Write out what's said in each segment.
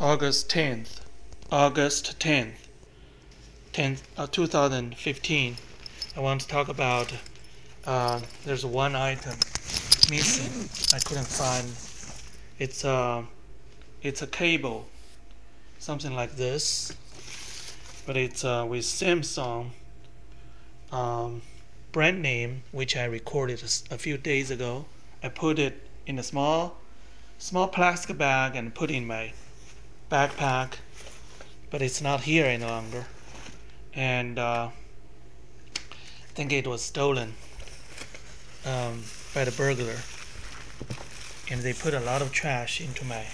August 10th, August 10th, 10th uh, 2015. I want to talk about uh, there's one item missing. I couldn't find. It's a uh, it's a cable, something like this, but it's uh, with Samsung um, brand name, which I recorded a few days ago. I put it in a small small plastic bag and put in my backpack, but it's not here any longer. And uh, I think it was stolen um, by the burglar. And they put a lot of trash into my.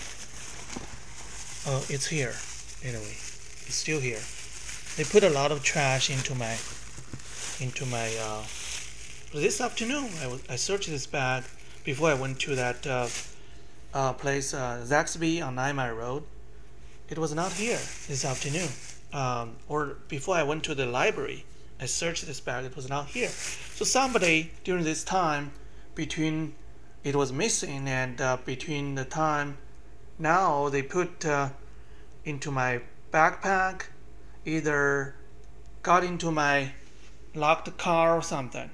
Oh, it's here. Anyway, it's still here. They put a lot of trash into my into my. Uh, this afternoon, I, I searched this bag before I went to that uh, uh, place, uh, Zaxby on Mile Road it was not here this afternoon. Um, or before I went to the library, I searched this bag, it was not here. So somebody during this time between it was missing and uh, between the time now they put uh, into my backpack, either got into my locked car or something.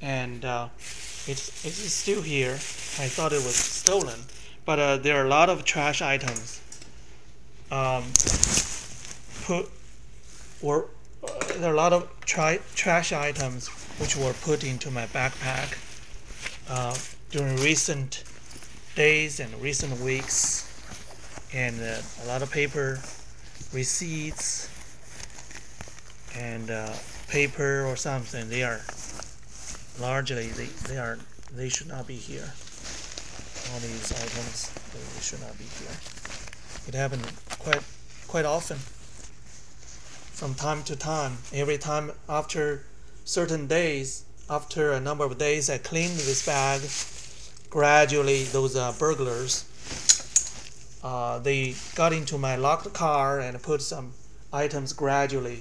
And uh, it's, it's still here. I thought it was stolen. But uh, there are a lot of trash items um, put were uh, there are a lot of tri- trash items which were put into my backpack uh, during recent days and recent weeks, and uh, a lot of paper, receipts, and uh, paper or something. They are largely they, they are they should not be here. All these items they should not be here. It happened quite quite often. From time to time, every time after certain days, after a number of days, I cleaned this bag. Gradually, those uh, burglars uh, they got into my locked car and put some items gradually,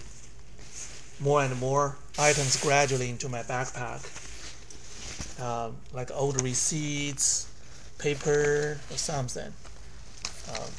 more and more items gradually into my backpack, uh, like old receipts, paper, or something. Um,